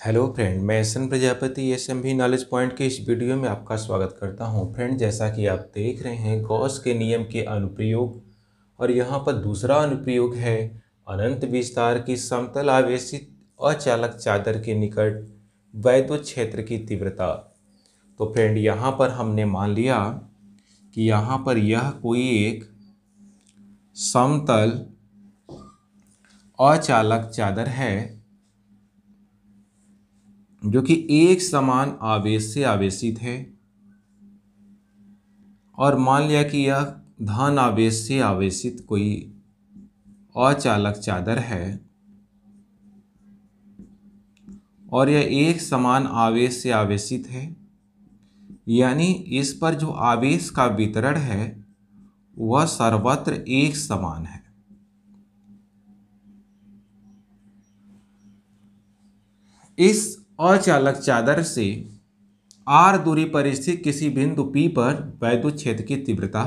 Hello friend, मैं S N Prajapati, S M भी knowledge point के इस वीडियो में आपका स्वागत करता हूँ। फ्रेंड, जैसा कि आप देख रहे हैं, गॉस के नियम के अनुप्रयोग और यहाँ पर दूसरा अनुप्रयोग है, अनंत विस्तार की समतल आवेशित अचालक चादर के निकट वैद्युत क्षेत्र की तीव्रता। तो फ्रेंड, यहाँ पर हमने मान लिया कि यहाँ पर यह कोई एक समतल अचालक चादर है। जो कि एक समान आवेश से आवेशित है। और मान लिया कि यह धन आवेश से आवेशित कोई अचालक चादर है और यह एक समान आवेश से आवेशित है, यानी इस पर जो आवेश का वितरण है, वह सर्वत्र एक समान है। इस अचालक चादर से आर दूरी पर स्थित किसी बिंदु P पर वैद्युत क्षेत्र की तीव्रता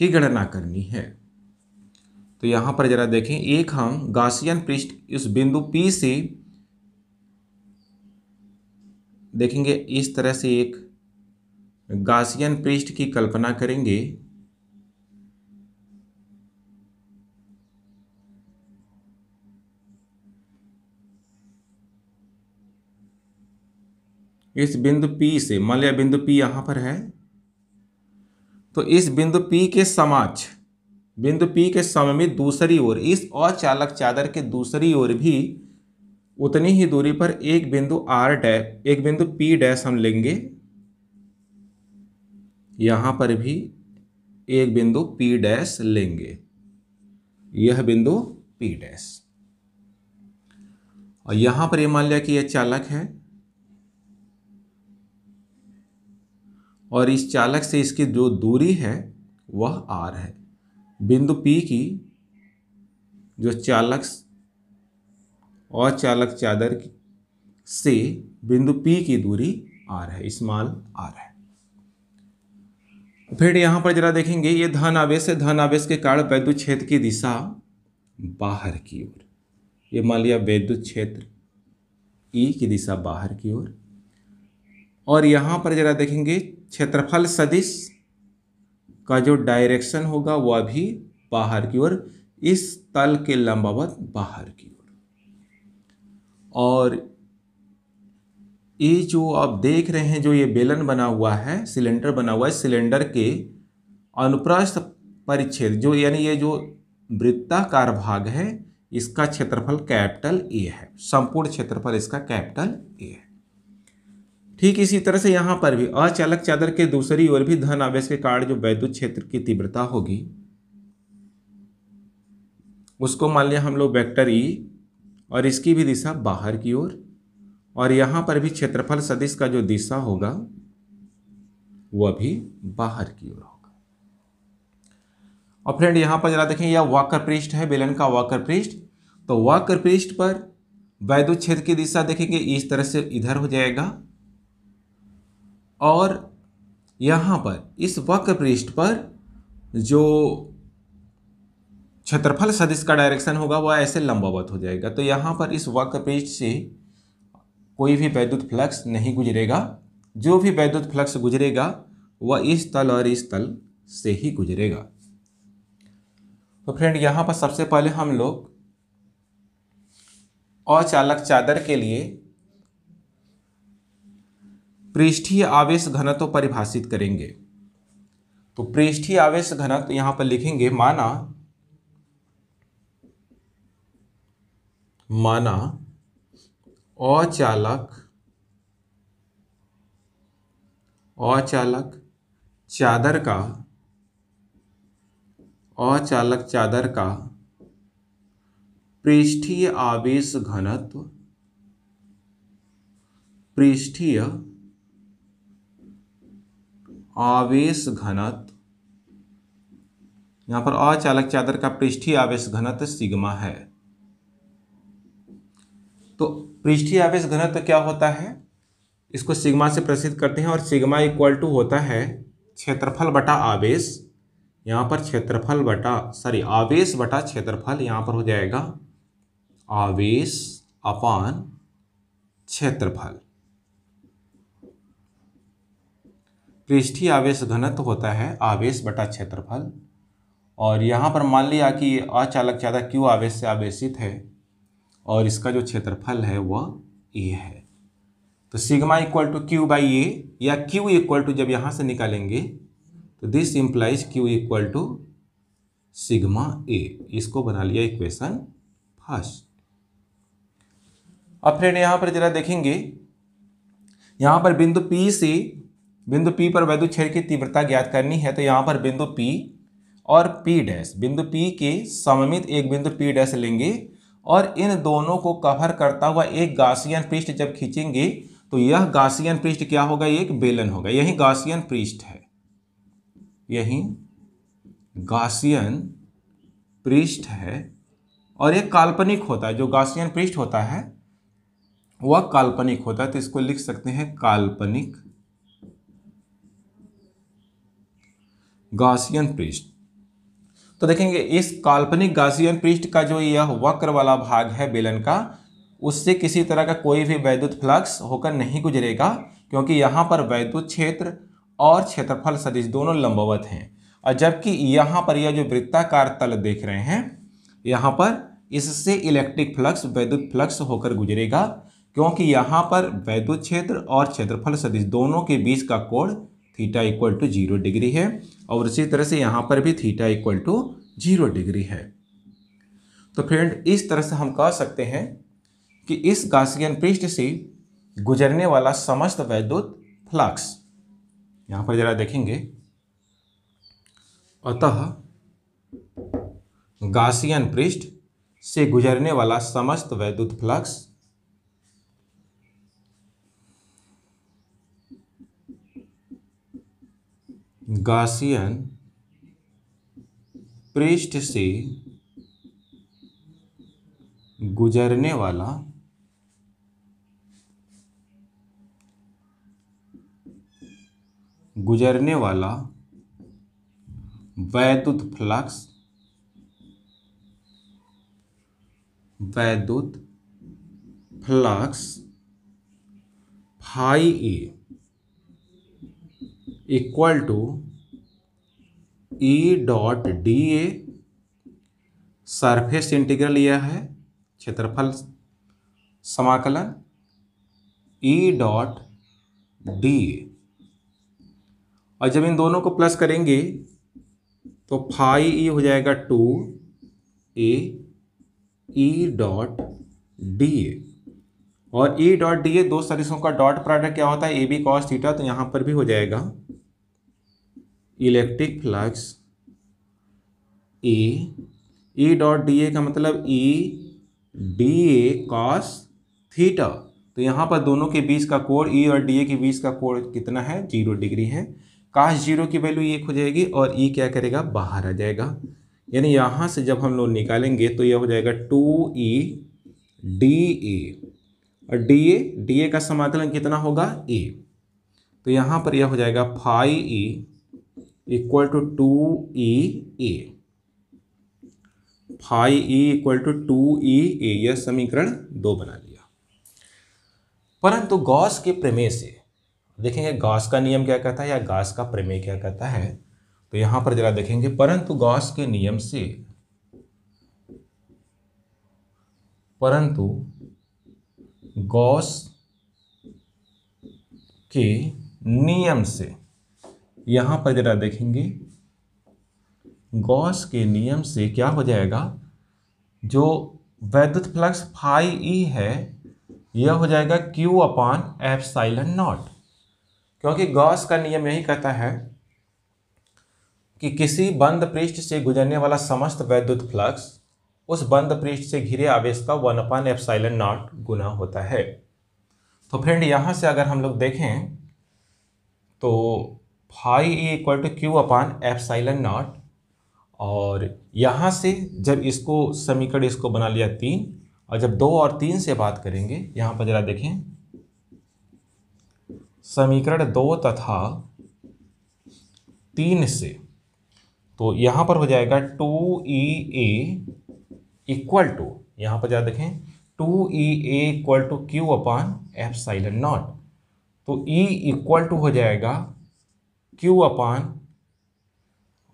की गणना करनी है। तो यहाँ पर जरा देखें, एक हम गासियन पृष्ठ इस बिंदु P से देखेंगे, इस तरह से एक गासियन पृष्ठ की कल्पना करेंगे। इस बिंदु P से, मान लिया बिंदु P यहाँ पर है तो इस बिंदु P के समाच बिंदु P के सममित दूसरी ओर, इस अचालक चादर के दूसरी ओर भी उतनी ही दूरी पर एक बिंदु R डैश, एक बिंदु P डैश हम लेंगे। यहाँ पर भी एक बिंदु P डैश लेंगे। यह बिंदु P डैश। और यहाँ पर ये मान लिया कि यह चालक है और इस चालक से इसकी जो दूरी है वह आर है। बिंदु P की जो चालक और चालक चादर से बिंदु P की दूरी आर है स्मॉल आर है। फिर यहाँ पर जरा देखेंगे ये धन आवेश है। धन आवेश के कारण वैद्युत क्षेत्र की दिशा बाहर की ओर। ये मान लिया वैद्युत क्षेत्र ई की दिशा बाहर की ओर। और, और यहाँ पर जरा देखेंगे क्षेत्रफल सदिश का जो डायरेक्शन होगा वह भी बाहर की ओर, इस तल के लंबावत बाहर की ओर। और ये जो आप देख रहे हैं, जो ये बेलन बना हुआ है, सिलेंडर बना हुआ है, सिलेंडर के अनुप्रस्थ परिच्छेद, जो यानी ये जो वृत्ताकार भाग है, इसका क्षेत्रफल कैपिटल ए है। संपूर्ण क्षेत्रफल इसका कैपिटल ए है। ठीक इसी तरह से यहाँ पर भी अचालक चादर के दूसरी ओर भी धन आवेश के कारण जो वैद्युत क्षेत्र की तीव्रता होगी, उसको मान लिया हम लोग वेक्टर ई और इसकी भी दिशा बाहर की ओर और यहाँ पर भी क्षेत्रफल सदिश का जो दिशा होगा, वह भी बाहर की ओर होगा। और फ्रेंड यहाँ पर जरा देखें, यह वाकर पृष्ठ है, बेलन का वाकर पृष्ठ। तो वाकर पृष्ठ पर वैद्युत क्षेत्र की दिशा देखेंगे, इस तरह से इधर हो जाएगा। और यहाँ पर, इस वक्र पृष्ठ पर जो क्षेत्रफल सदिश का डायरेक्शन होगा वह ऐसे लंबावत हो जाएगा। तो यहाँ पर इस वक्र पृष्ठ से कोई भी वैद्युत फ्लक्स नहीं गुजरेगा। जो भी वैद्युत फ्लक्स गुजरेगा, वह इस तल और इस तल से ही गुजरेगा। तो फ्रेंड यहाँ पर सबसे पहले हम लोग अचालक चादर के लिए पृष्ठीय आवेश घनत्व परिभाषित करेंगे। तो पृष्ठीय आवेश घनत्व यहाँ पर लिखेंगे माना माना अचालक अचालक चादर का, अचालक चादर का पृष्ठीय आवेश घनत्व, पृष्ठीय आवेश घनत्व यहाँ पर अचालक चादर का पृष्ठीय आवेश घनत्व सिग्मा है। तो पृष्ठीय आवेश घनत्व क्या होता है? इसको सिग्मा से प्रसिद्ध करते हैं और सिग्मा इक्वल टू होता है क्षेत्रफल बटा आवेश। यहाँ पर क्षेत्रफल बटा, सॉरी, आवेश बटा क्षेत्रफल यहाँ पर हो जाएगा आवेश अपान क्षेत्रफल। पृष्ठीय आवेश घनत्व होता है आवेश बटा क्षेत्रफल। और यहाँ पर मान लिया कि अचालक ज़्यादा क्यू आवेश से आवेशित है और इसका जो क्षेत्रफल है वह ए है। तो sigma equal to Q by A या क्यू इक्वल टू जब यहाँ से निकालेंगे तो this implies Q equal to sigma A इसको बना लिया इक्वेशन फ़र्स्ट अब फ्रेंड यहाँ पर जरा देखेंगे। यहाँ पर बिंदु पी से बिंदु P पर वैद्युत क्षेत्र की तीव्रता ज्ञात करनी है तो यहाँ पर बिंदु P और P डैश बिंदु P के सममित एक बिंदु P डैश लेंगे और इन दोनों को कवर करता हुआ एक गासियन पृष्ठ जब खींचेंगे तो यह गासियन पृष्ठ क्या होगा? एक बेलन होगा। यही गासियन पृष्ठ है। यही गासियन पृष्ठ है और एक काल्पनिक होता है। जो गासियन पृष्ठ होता है, वह काल्पनिक होता है तो इसको लिख सकते हैं काल्पनिक गासियन पृष्ठ। तो देखेंगे, इस काल्पनिक गासियन पृष्ठ का जो यह वक्र वाला भाग है बेलन का, उससे किसी तरह का कोई भी वैद्युत फ्लक्स होकर नहीं गुजरेगा, क्योंकि यहाँ पर वैद्युत क्षेत्र और क्षेत्रफल सदिश दोनों लंबवत हैं। और जबकि यहाँ पर यह जो वृत्ताकार तल देख रहे हैं, यहाँ पर इससे इलेक्ट्रिक फ्लक्स, वैद्युत फ्लक्स होकर गुजरेगा, क्योंकि यहाँ पर वैद्युत क्षेत्र और क्षेत्रफल सदिश दोनों के बीच का कोण theta equal to zero degree है और उसी तरह से यहाँ पर भी theta equal to zero degree है। तो फ्रेंड, इस तरह से हम कह सकते हैं कि इस गासियन पृष्ठ से गुजरने वाला समस्त वैद्युत फ्लक्स, यहाँ पर जरा देखेंगे, अतः गासियन पृष्ठ से गुजरने वाला समस्त वैद्युत फ्लक्स गासियन पृष्ठ से गुजरने वाला गुजरने वाला वैद्युत फ्लक्स वैद्युत flux phi A equal to E dot D A surface integral यह है, क्षेत्रफल समाकलन ई डॉट डी ए और जब इन दोनों को प्लस करेंगे तो फाई ई हो जाएगा two A E dot D A और ई डॉट डी ए दो सदिशों का डॉट प्रोडक्ट क्या होता है? ए बी कॉस थीटा तो यहाँ पर भी हो जाएगा। Electric flux A E dot D A का मतलब E, D A cos theta. तो यहाँ पर दोनों के बीच का कोण, ई और डी ए के बीच का कोण कितना है? ज़ीरो डिग्री है। काश ज़ीरो की वैल्यू एक हो जाएगी और ई क्या करेगा? बाहर आ जाएगा। यानी यहाँ से जब हम लोग निकालेंगे तो यह हो जाएगा टू ई डी ए। और डी ए डी ए का समाकलन कितना होगा? ए। तो यहाँ पर यह हो जाएगा phi E equal to two E A phi E equal to two E A यह समीकरण दो बना लिया। परंतु गॉस के प्रमेय से, देखेंगे गॉस का नियम क्या कहता है या गॉस का प्रमेय क्या कहता है? तो यहाँ पर जरा देखेंगे, परंतु गॉस के नियम से, परंतु गॉस के नियम से यहाँ पर ज़रा देखेंगे। गॉस के नियम से क्या हो जाएगा? जो वैद्युत फ्लक्स फाई ई है, यह हो जाएगा Q upon epsilon naught. क्योंकि गॉस का नियम यही कहता है कि किसी बंद पृष्ठ से गुजरने वाला समस्त वैद्युत फ्लक्स उस बंद पृष्ठ से घिरे आवेश का one upon epsilon naught गुना होता है। तो फ्रेंड, यहाँ से अगर हम लोग देखें तो phi A equal to Q upon epsilon naught. और यहाँ से जब इसको समीकरण इसको बना लिया तीन, और जब दो और तीन से बात करेंगे, यहाँ पर जरा देखें। समीकरण दो तथा तीन से तो यहाँ पर हो जाएगा two E A equal to, यहाँ पर जरा देखें, two E A equal to Q upon epsilon naught. तो ई इक्वल टू हो जाएगा क्यू अपान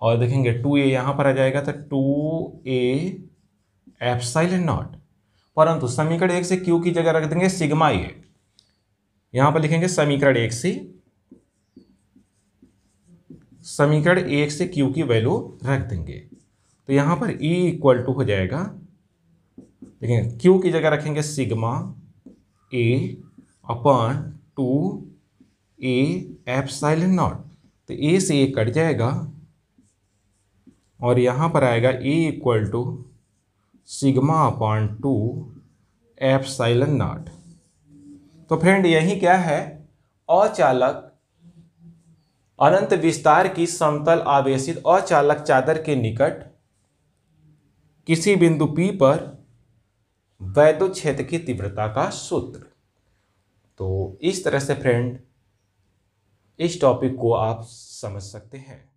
और देखेंगे टू ए यहाँ पर आ जाएगा तो टू ए साइलन नॉट परंतु समीकरण एक से क्यू की जगह रख देंगे सिग्मा ए यहाँ पर लिखेंगे समीकरण एक से, समीकरण एक से क्यू की वैल्यू रख देंगे। तो यहाँ पर ई इक्वल टू हो जाएगा। देखेंगे क्यू की जगह रखेंगे sigma A upon two A epsilon naught तो ए से ए कट जाएगा और यहाँ पर आएगा A equal to sigma upon two epsilon naught. तो फ्रेंड, यही क्या है? अचालक अनंत विस्तार की समतल आवेशित अचालक चादर के निकट किसी बिंदु P पर वैद्युत क्षेत्र की तीव्रता का सूत्र। तो इस तरह से फ्रेंड इस टॉपिक को आप समझ सकते हैं।